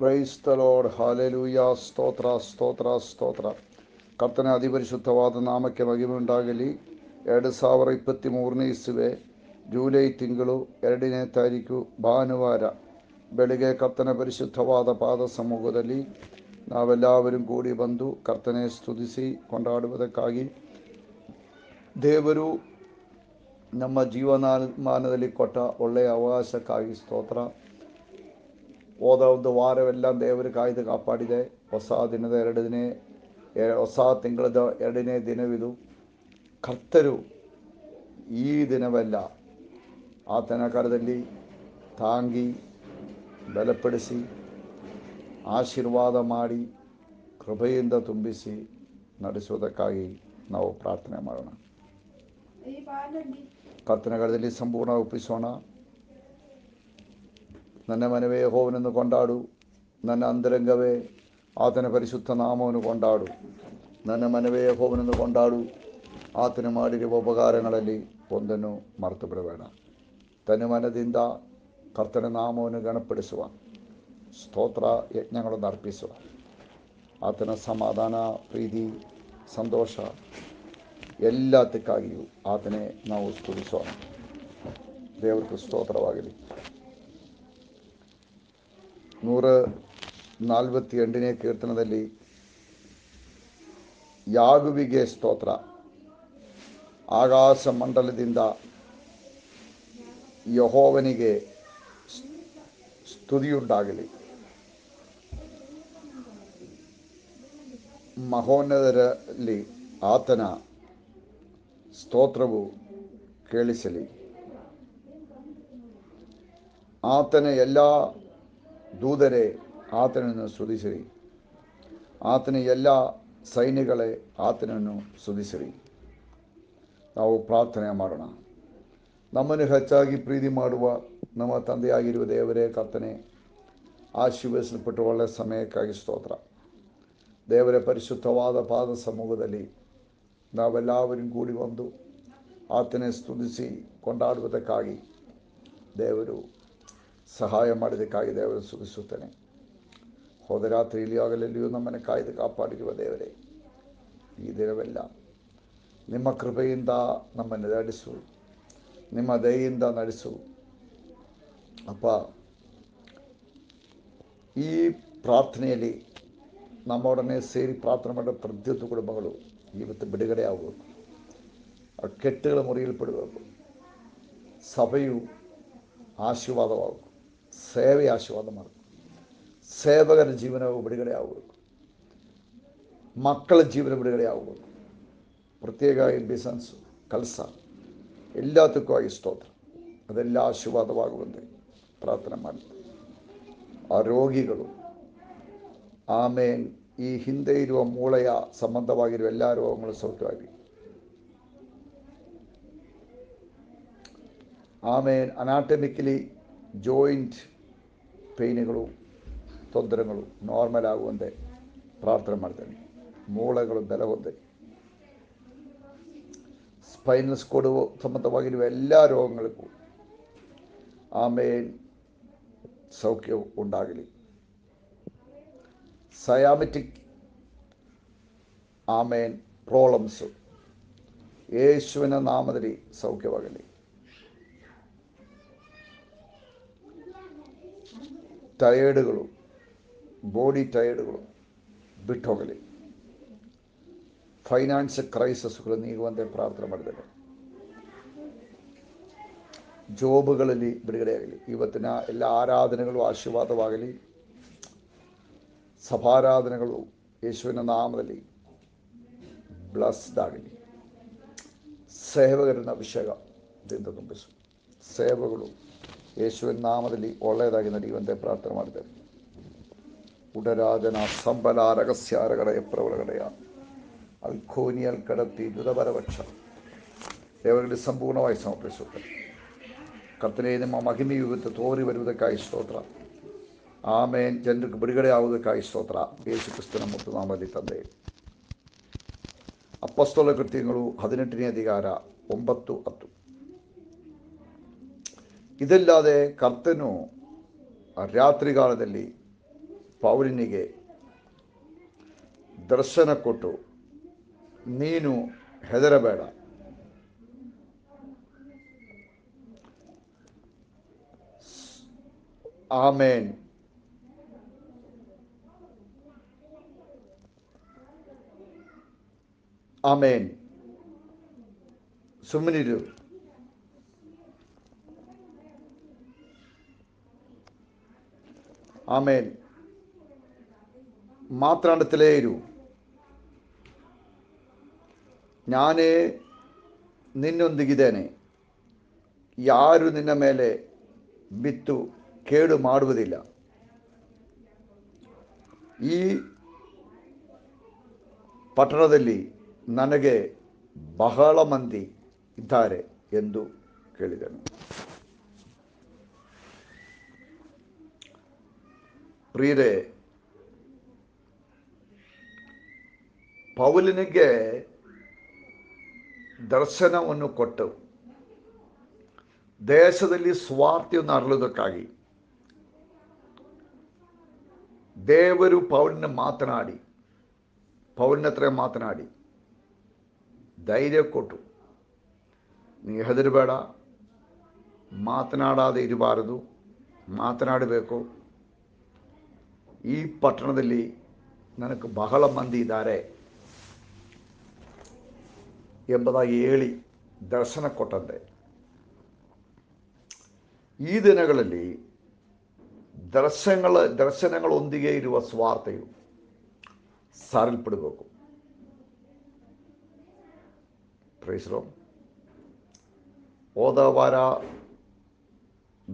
Praise the lord hallelujah ಸ್ತೋತ್ರ ಸ್ತೋತ್ರ ಸ್ತೋತ್ರ ಕರ್ತನ ಅಧಿಪರಿಶುದ್ಧವಾದ ನಾಮಕ್ಕೆ ಮಹಿಮೆ ಉಂಟಾಗಲಿ ಎರಡು ಸಾವಿರ ಇಪ್ಪತ್ತಿ ಮೂರನೇ ಇಸುವೆ ಜೂಲೈ ತಿಂಗಳು ಎರಡನೇ ತಾರೀಕು ಭಾನುವಾರ ಬೆಳಗ್ಗೆ ಕರ್ತನ ಪರಿಶುದ್ಧವಾದ ಪಾದ ಸಮ್ಮುಖದಲ್ಲಿ ನಾವೆಲ್ಲವരും ಕೂಡಿ ಬಂದು ಕರ್ತನೆ ಸ್ತುತಿಸಿ ಕೊಂಡಾಡುವುದಕ್ಕಾಗಿ ದೇವರು ನಮ್ಮ ಜೀವನಮಾನದಲ್ಲಿ ಕೊಟ್ಟ ಒಳ್ಳೆಯ ಅವಕಾಶಕ್ಕಾಗಿ ಸ್ತೋತ್ರ ಹೋದ ಒಂದು ವಾರವೆಲ್ಲ ದೇವರು ಕಾಯ್ದು ಕಾಪಾಡಿದೆ. ಹೊಸ ದಿನದ ಎರಡು ದಿನ ಹೊಸ ತಿಂಗಳದ ಎರಡನೇ ದಿನವಿದು. ಕರ್ತರು ಈ ದಿನವೆಲ್ಲ ಆತನ ಕಾಲದಲ್ಲಿ ತಾಂಗಿ ಬಲಪಡಿಸಿ ಆಶೀರ್ವಾದ ಮಾಡಿ ಕೃಪೆಯಿಂದ ತುಂಬಿಸಿ ನಡೆಸುವುದಕ್ಕಾಗಿ ನಾವು ಪ್ರಾರ್ಥನೆ ಮಾಡೋಣ. ಕರ್ತನಗಳಲ್ಲಿ ಸಂಪೂರ್ಣ ಒಪ್ಪಿಸೋಣ. ನನ್ನ ಮನವೇ ಯೆಹೋವನನ್ನು ಕೊಂಡಾಡು ನನ್ನ ಅಂತರಂಗವೇ ಆತನ ಪರಿಶುದ್ಧ ನಾಮವನ್ನು ಕೊಂಡಾಡು ನನ್ನ ಮನವೇ ಯೆಹೋವನನ್ನು ಕೊಂಡಾಡು ಆತನ ಮಾಡಿರುವ ಉಪಕಾರಗಳಲ್ಲಿ ಒಂದನ್ನು ಮರೆತು ಬಿಡಬೇಡ ತನ್ನ ಮನದಿಂದ ಕರ್ತನ ನಾಮವನ್ನು ಗಣಪಡಿಸುವ ಸ್ತೋತ್ರ ಯಜ್ಞಗಳನ್ನು ಅರ್ಪಿಸುವ ಆತನ ಸಮಾಧಾನ ಪ್ರೀತಿ ಸಂತೋಷ ಎಲ್ಲದಕ್ಕಾಗಿಯೂ ಆತನೇ ನಾವು ಸ್ತುತಿಸೋಣ ದೇವರಿಗೆ ಸ್ತೋತ್ರವಾಗಲಿ ನೂರ ನಾಲ್ವತ್ತಿ ಎಂಟನೇ ಕೀರ್ತನದಲ್ಲಿ ಯಾಗುವಿಗೆ ಸ್ತೋತ್ರ. ಆಕಾಶ ಮಂಡಲದಿಂದ ಯಹೋವನಿಗೆ ಸ್ತುತಿಯುಂಟಾಗಲಿ. ಮಹೋನ್ನತರಲ್ಲಿ ಆತನ ಸ್ತೋತ್ರವು ಕೇಳಿಸಲಿ. ಆತನ ಎಲ್ಲ ದೂದರೇ ಆತನನ್ನು ಸುಧಿಸಿರಿ ಆತನ ಎಲ್ಲ ಸೈನ್ಯಗಳೇ ಆತನನ್ನು ಸುಧಿಸಿರಿ ನಾವು ಪ್ರಾರ್ಥನೆ ಮಾಡೋಣ. ನಮ್ಮನ್ನು ಹೆಚ್ಚಾಗಿ ಪ್ರೀತಿ ಮಾಡುವ ನಮ್ಮ ತಂದೆಯಾಗಿರುವ ದೇವರೇ ಕರ್ತನೆ ಆಶೀರ್ವದಿಸಲ್ಪಟ್ಟ ಒಳ್ಳೆಯ ಸಮಯಕ್ಕಾಗಿ ಸ್ತೋತ್ರ. ದೇವರ, ಪರಿಶುದ್ಧವಾದ ಪಾದ ಸಮೂಹದಲ್ಲಿ ನಾವೆಲ್ಲರೂ ಕೂಡಿ ಬಂದು ಆತನೇ ಸ್ತುತಿಸಿ ಕೊಂಡಾಡುವುದಕ್ಕಾಗಿ ದೇವರು ಸಹಾಯ ಮಾಡಿದಕ್ಕಾಗಿ ದೇವರನ್ನು ಸ್ತುತಿಸುತ್ತೇನೆ ಹೋದ ರಾತ್ರಿಯಲ್ಲಿ ಆಗಲೆಲ್ಲಿಯೂ ನಮ್ಮನ್ನು ಕಾಯ್ದು ಕಾಪಾಡಿರುವ ದೇವರೇ, ಈ ದಿನವೆಲ್ಲ ನಿಮ್ಮ ಕೃಪೆಯಿಂದ ನಮ್ಮನ್ನು ನಡೆಸು, ನಿಮ್ಮ ದಯೆಯಿಂದ ನಡೆಸು. ಅಪ್ಪ, ಈ ಪ್ರಾರ್ಥನೆಯಲ್ಲಿ ನಮ್ಮೊಡನೆ ಸೇರಿ ಪ್ರಾರ್ಥನೆ ಮಾಡೋ ಪ್ರತಿಯೊಂದು ಕುಟುಂಬಗಳು ಇವತ್ತು ಬಿಡುಗಡೆ ಆಗಬೇಕು. ಆ ಕೆಟ್ಟಗಳ ಮುರಿಯಲ್ಪಡಬೇಕು ಸಭೆಯು ಆಶೀರ್ವಾದವಾಗಬೇಕು ಸೇವೆ ಆಶೀರ್ವಾದ ಮಾಡಬೇಕು ಸೇವಕರ ಜೀವನವು ಬಿಡುಗಡೆ ಆಗಬೇಕು ಮಕ್ಕಳ ಜೀವನ ಬಿಡುಗಡೆ ಆಗಬೇಕು ಪ್ರತ್ಯೇಕವಾಗಿ ಬಿಸನ್ಸು ಕೆಲಸ ಎಲ್ಲದಕ್ಕೂ ಆಗಿ ಸ್ತೋತ್ರ ಅದೆಲ್ಲ ಆಶೀರ್ವಾದವಾಗುವಂತೆ ಪ್ರಾರ್ಥನೆ ಮಾಡಿ ಆ ರೋಗಿಗಳು ಆಮೇಲೆ ಈ ಹಿಂದೆ ಇರುವ ಮೂಳೆಯ ಸಂಬಂಧವಾಗಿರುವ ಎಲ್ಲ ರೋಗಗಳು ಸೌಖ್ಯವಾಗಿ ಆಮೇಲೆ ಅನಾಟಮಿಕಲಿ ಜಾಯಿಂಟ್ ಪೇಯ್ನುಗಳು ತೊಂದರೆಗಳು ನಾರ್ಮಲ್ ಆಗುವಂತೆ ಪ್ರಾರ್ಥನೆ ಮಾಡ್ತೇನೆ ಮೂಳೆಗಳು ಬೆಲೆ ಹೊಂದೆ ಸ್ಪೈನಲ್ಸ್ ಕೊಡುವ ಸಂಬಂಧವಾಗಿರುವ ಎಲ್ಲ ರೋಗಗಳಿಗೂ ಆಮೇಲೆ ಸೌಖ್ಯ ಉಂಟಾಗಲಿ ಸಯಾಮೆಟಿಕ್ ಆಮೇನ್ ಪ್ರಾಬ್ಲಮ್ಸು ಯೇಸುವಿನ ನಾಮದಲ್ಲಿ ಸೌಖ್ಯವಾಗಲಿ ಟಯರ್ಡ್ಗಳು ಬಾಡಿ ಟಯರ್ಡ್ಗಳು ಬಿಟ್ಟು ಹೋಗಲಿ ಫೈನಾನ್ಸ್ ಕ್ರೈಸಿಸ್ಗಳು ನೀಗುವಂತೆ ಪ್ರಾರ್ಥನೆ ಮಾಡಿದ್ದೇನೆ ಜೋಬುಗಳಲ್ಲಿ ಬಿಡುಗಡೆಯಾಗಲಿ ಇವತ್ತಿನ ಎಲ್ಲ ಆರಾಧನೆಗಳು ಆಶೀರ್ವಾದವಾಗಲಿ ಸಭಾರಾಧನೆಗಳು ಯೇಸುವಿನ ನಾಮದಲ್ಲಿ ಬ್ಲಸ್ಡ್ ಆಗಲಿ ಸೇವಕರನ್ನ ಅಭಿಷೇಕದಿಂದ ತುಂಬಿಸು ಸೇವೆಗಳು ಯೇಸುವಿನ ನಾಮದಲ್ಲಿ ಒಳ್ಳೆಯದಾಗಿ ನಡೆಯುವಂತೆ ಪ್ರಾರ್ಥನೆ ಮಾಡಿದ್ದೇವೆ ಉಡರಾಜನ ಸಂಬಲ ರಹಸ್ಯಾರಗಡ ಎಪ್ಪರೊಳಗಡೆಯ ಅಲ್ಖೋನಿಯಲ್ ಕಡತಿ ದುರಬರವಕ್ಷ ದೇವರಲ್ಲಿ ಸಂಪೂರ್ಣವಾಗಿ ಸಮರ್ಪಿಸುತ್ತೆ ಕರ್ತನೆ ನಿಮ್ಮ ಮಹಿಮೆಯು ಇವತ್ತು ತೋರಿ ಬರುವುದಕ್ಕಾಗಿ ಸ್ತೋತ್ರ ಆಮೇನ್ ಜನರಿಗೆ ಬಿಡುಗಡೆ ಆಗುವುದಕ್ಕಾಗಿ ಸ್ತೋತ್ರ ಯೇಸು ಕ್ರಿಸ್ತನ ಮತ್ತು ನಾಮದಲ್ಲಿ ತಂದೆ ಅಪ್ಪಸ್ತೋಲ ಕೃತ್ಯಗಳು ಹದಿನೆಂಟನೇ ಅಧಿಕಾರ ಒಂಬತ್ತು ಹತ್ತು ಇದಲ್ಲದೆ ಕರ್ತನು ರಾತ್ರಿಗಾಲದಲ್ಲಿ ಪೌಲಿನಿಗೆ ದರ್ಶನ ಕೊಟ್ಟು ನೀನು ಹೆದರಬೇಡ. ಆಮೇನ್. ಆಮೇನ್. ಸುಮ್ಮನಿರು. ಆಮೇನ್. ಮಾತನಾಡುತ್ತಲೇ ಇರು. ನಾನೇ ನಿನ್ನೊಂದಿಗಿದ್ದೇನೆ. ಯಾರು ನಿನ್ನ ಮೇಲೆ ಬಿತ್ತು ಕೇಡು ಮಾಡುವುದಿಲ್ಲ. ಈ ಪಟ್ಟಣದಲ್ಲಿ ನನಗೆ ಬಹಳ ಮಂದಿ ಇದ್ದಾರೆ ಎಂದು ಕೇಳಿದನು. ಪ್ರಿಯರೇ ಪೌಲನಿಗೆ ದರ್ಶನವನ್ನು ಕೊಟ್ಟು ದೇಶದಲ್ಲಿ ಸ್ವಾರ್ಥಿಯನ್ನು ಅರಳುವುದಕ್ಕಾಗಿ. ದೇವರು ಪೌಲನ ಮಾತನಾಡಿ, ಪೌಲಿನ ಹತ್ರ ಮಾತನಾಡಿ, ಧೈರ್ಯ ಕೊಟ್ಟು, ನೀ ಹೆದರಬೇಡ, ಮಾತನಾಡದೆ ಇರಬಾರದು, ಮಾತನಾಡಬೇಕು. ಈ ಪಟ್ಟಣದಲ್ಲಿ ನನಗೆ ಬಹಳ ಮಂದಿ ಇದ್ದಾರೆ ಎಂಬುದಾಗಿ ಹೇಳಿ ದರ್ಶನ ಕೊಟ್ಟಂತೆ. ಈ ದಿನಗಳಲ್ಲಿ ದರ್ಶನಗಳ, ದರ್ಶನಗಳೊಂದಿಗೆ ಇರುವ ಸ್ವಾರ್ಥೆಯು ಸಾರಲ್ಪಡಬೇಕು. ಪ್ರೈಸ್ರೋ ಹೋದ ವಾರ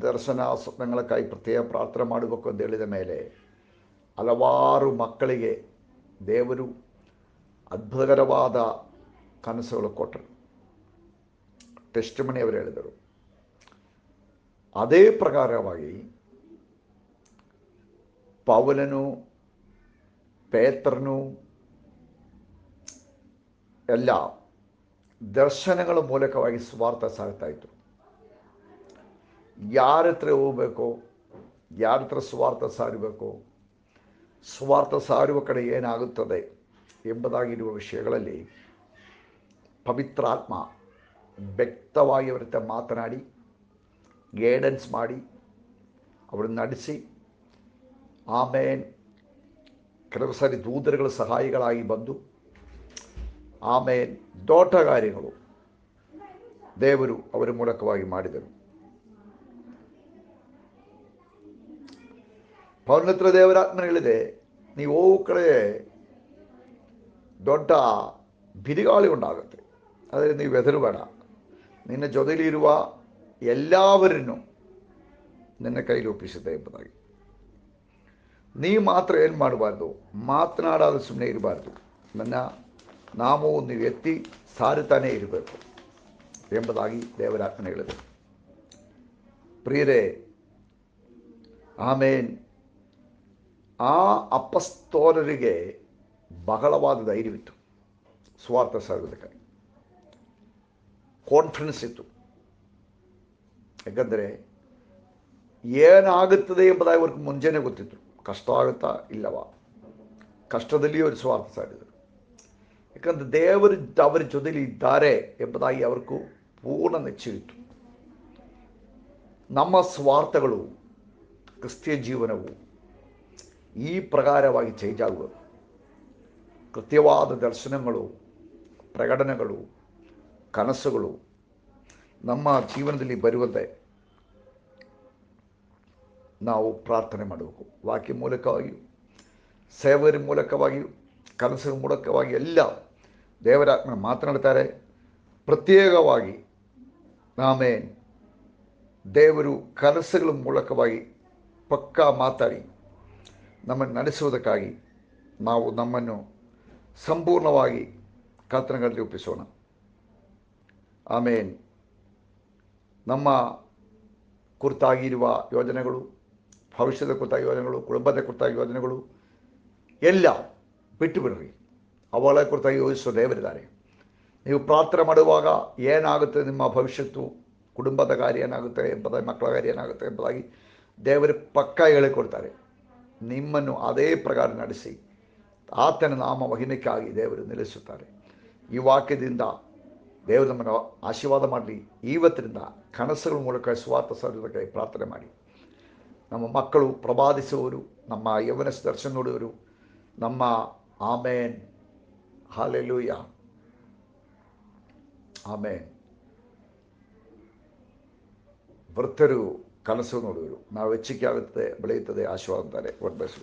ದರ್ಶನ ಸ್ವಪ್ನಗಳಕ್ಕಾಗಿ ಪ್ರತ್ಯೇಕ ಪ್ರಾರ್ಥನೆ ಮಾಡಬೇಕು ಅಂತ ಹೇಳಿದ ಮೇಲೆ ಹಲವಾರು ಮಕ್ಕಳಿಗೆ ದೇವರು ಅದ್ಭುತಕರವಾದ ಕನಸುಗಳು ಕೊಟ್ಟರು. ಟೆಸ್ಟ್ ಮನೆಯವರು ಹೇಳಿದರು. ಅದೇ ಪ್ರಕಾರವಾಗಿ ಪೌಲನು ಪೇತ್ರನು ಎಲ್ಲ ದರ್ಶನಗಳ ಮೂಲಕವಾಗಿ ಸ್ವಾರ್ಥ ಸಾಗ್ತಾ ಇತ್ತು ಯಾರ ಹತ್ರ ಹೋಗಬೇಕು, ಯಾರ ಹತ್ರ ಸ್ವಾರ್ಥ ಸಾರಬೇಕು ಸ್ವಾರ್ಥ ಸಾರುವ ಕಡೆ ಏನಾಗುತ್ತದೆ ಎಂಬುದಾಗಿರುವ ವಿಷಯಗಳಲ್ಲಿ ಪವಿತ್ರಾತ್ಮ ವ್ಯಕ್ತವಾಗಿ ಅವರ ಹತ್ರ ಮಾತನಾಡಿ ಗೈಡೆನ್ಸ್ ಮಾಡಿ ಅವರನ್ನು ನಡೆಸಿ ಆಮೇಲೆ ಕೆಲವು ಸಾರಿ ದೂತರುಗಳ ಸಹಾಯಿಗಳಾಗಿ ಬಂದು ಆಮೇಲೆ ದೊಡ್ಡ ಕಾರ್ಯಗಳು ದೇವರು ಅವರ ಮೂಲಕವಾಗಿ ಮಾಡಿದರು. ಪೌರ್ಣತ್ರ ದೇವರಾತ್ಮನ ಹೇಳಿದೆ, ನೀವು ಕಡೆ, ದೊಡ್ಡ ಬಿರುಗಾಳಿ ಉಂಟಾಗುತ್ತೆ. ಆದರೆ ನೀವು ಹೆದರಬೇಡ ನಿನ್ನ ಜೊತೆಯಲ್ಲಿರುವ ಎಲ್ಲವರನ್ನು ನಿನ್ನ ಕೈಲಿ ಒಪ್ಪಿಸುತ್ತೆ ಎಂಬುದಾಗಿ. ನೀ ಮಾತ್ರ ಏನು ಮಾಡಬಾರ್ದು? ಮಾತನಾಡಾದ ಸುಮ್ಮನೆ ಇರಬಾರ್ದು. ನನ್ನ ನಾಮವು ನೀವು ಎತ್ತಿ ಸಾರುತ್ತಾನೇ ಇರಬೇಕು ಎಂಬುದಾಗಿ ದೇವರಾತ್ಮನ ಹೇಳಿದೆ. ಪ್ರಿಯರೇ, ಆಮೇನ್. ಆ ಅಪಸ್ತೋರರಿಗೆ ಬಹಳವಾದ ಧೈರ್ಯವಿತ್ತು. ಸ್ವಾರ್ಥ ಸಾಗೋದಕ್ಕಾಗಿ ಕಾನ್ಫಿಡೆನ್ಸ್ ಇತ್ತು. ಯಾಕಂದರೆ ಏನಾಗುತ್ತದೆ ಎಂಬುದಾಗಿ ಅವ್ರಿಗೆ ಮುಂಜಾನೆ ಗೊತ್ತಿತ್ತು. ಕಷ್ಟ ಆಗುತ್ತಾ ಇಲ್ಲವಾ? ಕಷ್ಟದಲ್ಲಿ ಅವರು ಸ್ವಾರ್ಥ ಸಾರಿದರು ಯಾಕಂದರೆ ದೇವರು ಅವರ ಜೊತೆಲಿ ಇದ್ದಾರೆ ಎಂಬುದಾಗಿ ಅವ್ರಿಗೂ ಪೂರ್ಣ ನೆಚ್ಚಿರಿತ್ತು ನಮ್ಮ ಸ್ವಾರ್ಥಗಳು ಕ್ರಿಸ್ತಿಯ ಜೀವನವು ಈ ಪ್ರಕಾರವಾಗಿ ಚೇಂಜ್ ಆಗುವುದು. ಕೃತ್ಯವಾದ ದರ್ಶನಗಳು, ಪ್ರಕಟಣೆಗಳು, ಕನಸುಗಳು ನಮ್ಮ ಜೀವನದಲ್ಲಿ ಬರುವಂತೆ ನಾವು ಪ್ರಾರ್ಥನೆ ಮಾಡಬೇಕು. ವಾಕ್ಯ ಮೂಲಕವಾಗಿಯೂ ಸೇವರ ಮೂಲಕವಾಗಿಯೂ ಕನಸಿನ ಮೂಲಕವಾಗಿ ಎಲ್ಲ ದೇವರಾತ್ಮ ಮಾತನಾಡ್ತಾರೆ ಪ್ರತ್ಯೇಕವಾಗಿ ನಾಮೇ ದೇವರು ಕನಸುಗಳ ಮೂಲಕವಾಗಿ ಪಕ್ಕಾ ಮಾತಾಡಿ. ನಮ್ಮನ್ನು ನಡೆಸುವುದಕ್ಕಾಗಿ ನಾವು ನಮ್ಮನ್ನು ಸಂಪೂರ್ಣವಾಗಿ ಕರ್ತನಗಳಲ್ಲಿ ಒಪ್ಪಿಸೋಣ. ಆಮೇನ್. ನಮ್ಮ ಕುರಿತಾಗಿರುವ ಯೋಜನೆಗಳು, ಭವಿಷ್ಯದ ಕುರಿತಾಗಿ ಯೋಜನೆಗಳು, ಕುಟುಂಬದ ಕುರಿತಾಗಿ ಯೋಜನೆಗಳು ಎಲ್ಲ ಬಿಟ್ಟು ಬಿಡ್ರಿ ಅವಳ ಕುರಿತಾಗಿ ಯೋಚಿಸುವ ದೇವರಿದ್ದಾರೆ. ನೀವು ಪ್ರಾರ್ಥನೆ ಮಾಡುವಾಗ ಏನಾಗುತ್ತೆ ನಿಮ್ಮ ಭವಿಷ್ಯತ್ತು? ಕುಟುಂಬದ ಕಾರ್ಯ ಏನಾಗುತ್ತೆ? ಎಂಬುದಾಗಿ, ಮಕ್ಕಳ ಕಾರ್ಯ ಏನಾಗುತ್ತೆ? ಎಂಬುದಾಗಿ ದೇವರು ಪಕ್ಕ ಹೇಳಿಕೊಡ್ತಾರೆ. ನಿಮ್ಮನ್ನು ಅದೇ ಪ್ರಕಾರ ನಡೆಸಿ. ಆತನ ನಾಮ ವಹಿನಕ್ಕಾಗಿ ದೇವರು ನಿಲ್ಲಿಸುತ್ತಾರೆ. ಈ ವಾಕ್ಯದಿಂದ ದೇವರು ನಮ್ಮನ್ನು ಆಶೀರ್ವಾದ ಮಾಡಲಿ. ಇವತ್ತಿನಿಂದ ಕನಸುಗಳ ಮೂಲಕ ಸ್ವಾರ್ಥ ಪ್ರಾರ್ಥನೆ ಮಾಡಿ. ನಮ್ಮ ಮಕ್ಕಳು ಪ್ರವಾದಿಸುವವರು ನಮ್ಮ ಯೌವನಸ್ ದರ್ಶನ ನೋಡುವರು. ನಮ್ಮ ಆಮೇನ್. ಹಾಲೆಲೂಯ ಆಮೇನ್. ವೃತ್ತರು ಕನಸು ನೋಡುವರು ನಾವು ಹೆಚ್ಚಿಗೆ ಆಗುತ್ತದೆ ಬೆಳೆಯುತ್ತದೆ ಆಶೀರ್ವಾದ ಅಂತಾರೆ ಒಡ್ಬಸು